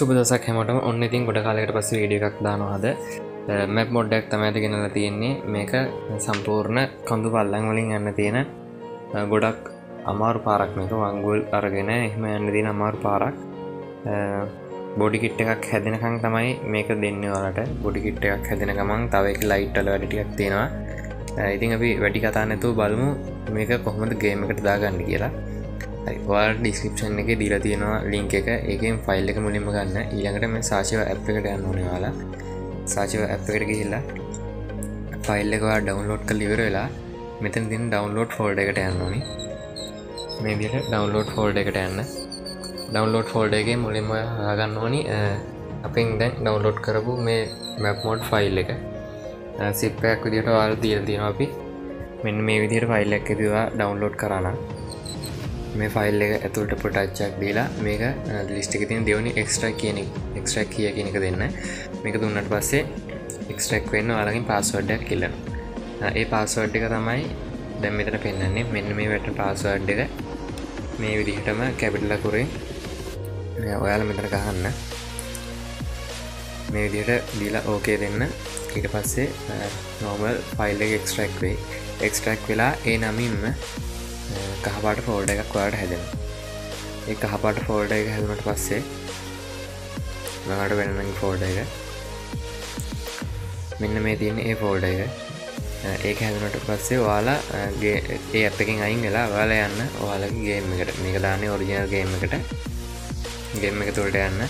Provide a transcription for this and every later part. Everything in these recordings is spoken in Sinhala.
සුපදසක් හැමටම. ඔන්න ඉතින් ගොඩ කාලෙකට පස්ස වීඩිය එකක් දානවාද? මැප් මොඩ්ඩක් තම ඇති ගෙනල තියෙන්නේ. මේක සම්පූර්ණ කොඳු පල්ලං වලින් යන්න තියෙන ගොඩක් අමාරු පාරක්. මේක වංගුල් අරගෙන එහම යන්න දින අමාරු පාරක්. බොඩිකිට් එකක් හැදෙනකං තමයි මේක දෙන්න වලට බොඩිකිට් එකක් හැදෙන ගමන් තව එක ලයිට්ටල වැඩටියක් තියෙනවා. ඉතින් අපි වැඩි කතා නැතුව බලමු මේක කොහොමද ගේමකට දාගන්න කියලා. වාල් ඩිස්කපෂන් එක දීලා තියෙනවා ලිංක එක. ඒකෙන් ෆයිල් එක මුලින්ම ගන්න. ඊළඟට මේ සාශව ඇප් එකට යන්න ඕනවාලා සාචව ඇප් එකට ගිහිල්ලා ෆයිල් එකවා ඩවන්ලෝඩ් කල් ඉවර වෙලා මෙතන තින් ඩවන්ලෝඩ් ෆෝල්ඩ එකට යන්න ඕනි. මේ විට ඩවන්ලෝඩ් ෆෝල්ඩ එකට යන්න. ඩවන්ලෝඩ් ෆෝල්ඩ එක මුලින්ම හගන්න ඕනි අපෙන් දැන් ඩවන්ලෝඩ් කරපු මේ මැප් මෝඩ් ෆයිල් එක. සිප්පයක් විදිට වාල් දීල් තියෙන අපි. මෙන්න මේ විදියට ෆයිල් එක් ඇතිවා ඩවන්ලෝඩ් කරන්න මේ ෆයිල් එක ඇතුළට පොටච්චක් දීලා මේක ලිස්ටික තින් දෙවනි එක්ස්ට්‍රක් කියන එක්ස්ට්‍රක් කිය කියන එක දෙන්න. මේක දුන්නට පස්සේ එක්ස්ට්‍රක් වෙන්න අලගින් පාස්වඩ්ඩක් කියලන ඒ පාස්වඩ් එක තමයි දැම් මෙතන පෙන්න්නන්නේ මෙන්න මේ වැට පාස්වඩ් එක මේ විදිහටම කැපිටලකුරේ ඔයාල මෙතන ගහන්න. මේ විදිහට දීලා ඕකේ දෙන්න. ඊට පස්සේ නෝමල් ෆයිල් එක එක්ස්ට්‍රක් වේ එක්ස්ට්‍රක් වෙලා ඒ නමින්ම කහපාට ෆෝල්ඩ එකක් වාට හැදෙන ඒ කහපාට ෆෝල්ඩ එක හැදුනට පස්සේ මට වෙනනගේ ෆෝල්ඩ එක. මෙන්න මේ තියන්න ඒ ෆෝල්ඩ එක. ඒක හැදුනට පස්සේ වාලාගේ ඒ අපකින් අයින් වෙලා වාල යන්න. ඔයාලගේ ගේම එකට. මේක දාන්නේ ඔරිජිනල් ගේම එකට. ගෙම් එක තුළට යන්න.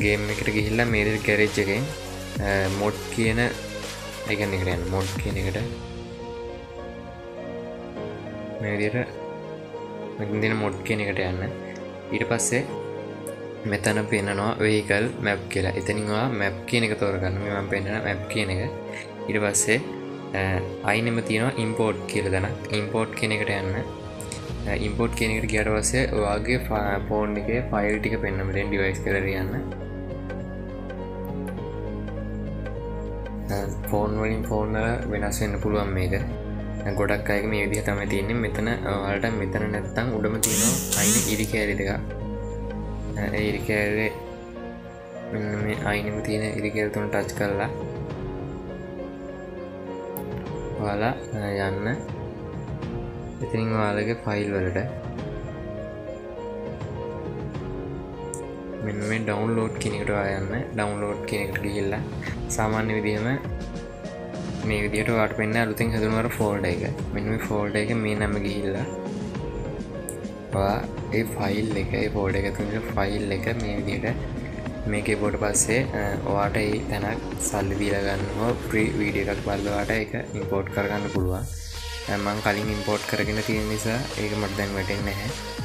ගේම් එකට ගිහිල්ලා මේරල් ගැරේජ් එකෙන් මොඩ් කියන එකන්න කරන්න මොඩ් කියන එකට. මේදියට මෙදින මොඩ් කියන එකට යන්න. ඊට පස්සේ මෙතන පෙන්නවා වේකල් මැප් කියලා. එතනිවා මැප් කියන එක තෝරගන්න. මෙම පෙන්න්න මැප් කියන එක. ඉට පස්සේ අයිනම තියෙනවා ඉම්පෝට් කියල දන ඉම්පෝට් කියන එකට යන්න. ඉම්පෝට් කියනකට ගැරවස්සේ ඔයාගේ ෆෝන් එක ෆයිල් ටික පෙන්න්නමටෙන් ඩිවයිස් කරයන්න ෆෝන් වලින් ෆෝර්නල වෙනස් වෙන්න පුළුවන් මේක. ගොඩක් අයක මේ විදිහ තම තියන්නේ. මෙතන වලට මෙතන නැත්තං උඩම තියෙනවා අයින ඉරි කෑරි දෙක ඉරි කෑරේ මෙන්න මේ අයිනම තියෙන ඉරිකෙල්තුන් ටච් කරලා වාලා යන්න. ඉතින් වාලගේ ෆයිල් වලට මෙ මේ ඩවන්ලෝඩ් කෙනෙකට යන්න. ඩවන්ලෝඩ් කෙනෙකට ගිල්ලා සාමාන්‍ය විදිහම මේ විදිට වාට පෙන්න්න අලුතින් හදුනවට ෆෝල්ඩ එක. මෙම ෆෝල්ඩ එක මේ නම ගිහිල්ලා ඒ ෆයිල් එක ෆෝඩ එක තුට ෆයිල් එක මේ විදිට මේක පොට පස්සේ ඔවාට ඒ තැනක් සල්ලි දීලගන්නවා ප්‍රී වීඩිය එකක් බල්ලවාට එක ඉම්පෝට් කරගන්න පුළුවන්. ඇමං කලින් ඉම්පෝට් කරගෙන තියෙන නිසා ඒක මට දැන් වැටෙන් නැහැ.